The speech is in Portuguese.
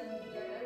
Santo